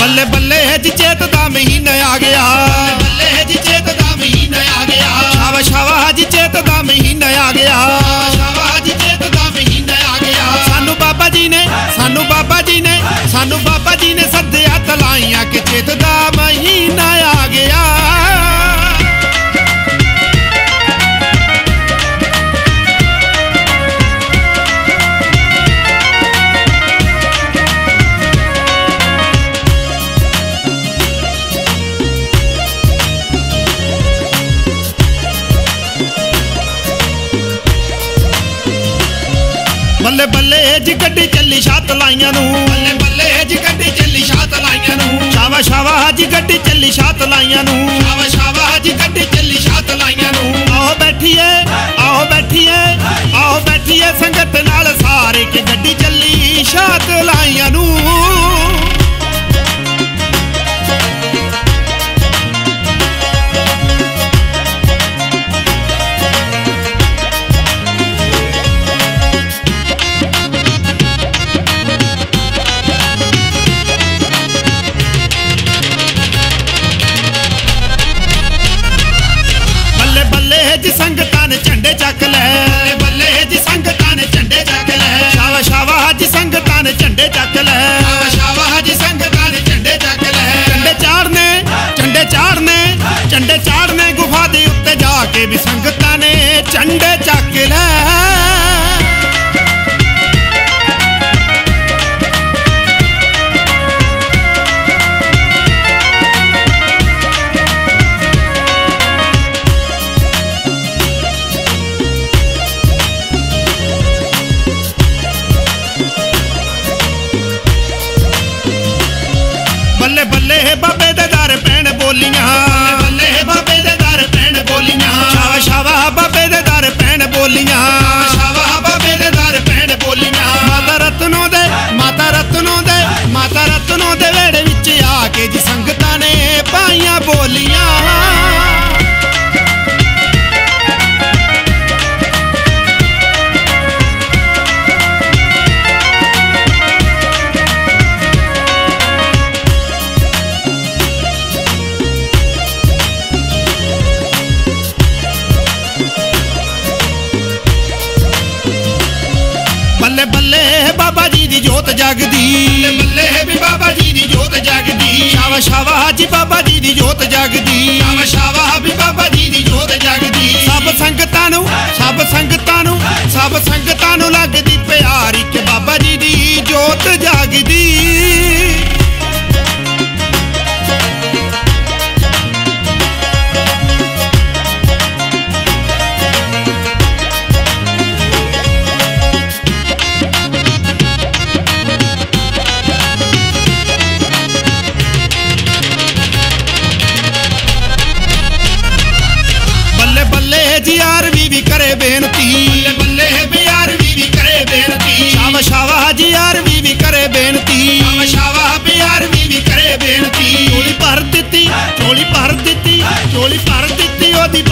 ਬੱਲੇ ਬੱਲੇ ਹੈ ਜੀ ਚੇਤ ਦਾ ਮਹੀਨਾ ਆ ਗਿਆ। ਬੱਲੇ ਹੈ ਜੀ ਚੇਤ ਦਾ ਮਹੀਨਾ ਆ ਗਿਆ। ਸ਼ਾਵਾ ਸ਼ਾਵਾ ਜੀ ਚੇਤ ਦਾ ਮਹੀਨਾ ਆ ਗਿਆ। ਬੱਲੇ ਬੱਲੇ ਜੀ ਗੱਡੀ ਚੱਲੀ ਛੱਤ ਲਾਈਆਂ ਨੂੰ। ਬੱਲੇ ਬੱਲੇ ਜੀ ਗੱਡੀ ਚੱਲੀ ਛਾਤ ਲਾਈਆਂ ਨੂੰ। ਸ਼ਾਵਾ ਸ਼ਾਵਾ ਜੀ ਗੱਡੀ ਚੱਲੀ ਛੱਤ ਲਾਈਆਂ ਨੂੰ। baby, ਬੋਲੀਆਂ। ਬਾਬਾ ਜੀ ਦੀ ਜੋਤ ਜਗਦੀ। ਬੱਲੇ ਵੀ ਬਾਬਾ ਜੀ ਦੀ ਜੋਤ ਜਗਦੀ। ਸ਼ਾਵਾ ਸ਼ਾਵਾ ਜੀ ਬਾਬਾ ਜੀ ਦੀ ਜੋਤ ਜਗਦੀ। ਸ਼ਾਵਾ ਸ਼ਾਵਾ ਵੀ ਬਾਬਾ ਜੀ ਦੀ ਜੋਤ ਜਗਦੀ। ਸਭ ਸੰਗਤਾਂ ਨੂੰ ਸਭ ਸੰਗਤਾਂ ਨੂੰ ਸਭ ਸੰਗਤਾਂ ਨੂੰ ਲੱਗਦੀ ਪਿਆਰੀ ਕਿ ਵੀ ਕਰੇ ਬੇਨਤੀ। ਬੱਲੇ ਬੱਲੇ ਵੀ ਯਾਰ ਵੀ ਕਰੇ ਬੇਨਤੀ। ਸ਼ਾਵਾ ਸ਼ਾਵਾ ਜੀ ਯਾਰ ਵੀ ਵੀ ਕਰੇ ਬੇਨਤੀ। ਸ਼ਾਵਾ ਸ਼ਾਵਾ ਵੀ ਯਾਰ ਵੀ ਵੀ ਕਰੇ ਬੇਨਤੀ। ਝੋਲੀ ਭਰ ਦਿੱਤੀ ਝੋਲੀ ਭਰ ਦਿੱਤੀ ਝੋਲੀ ਭਰ ਦਿੱਤੀ ਉਹਦੀ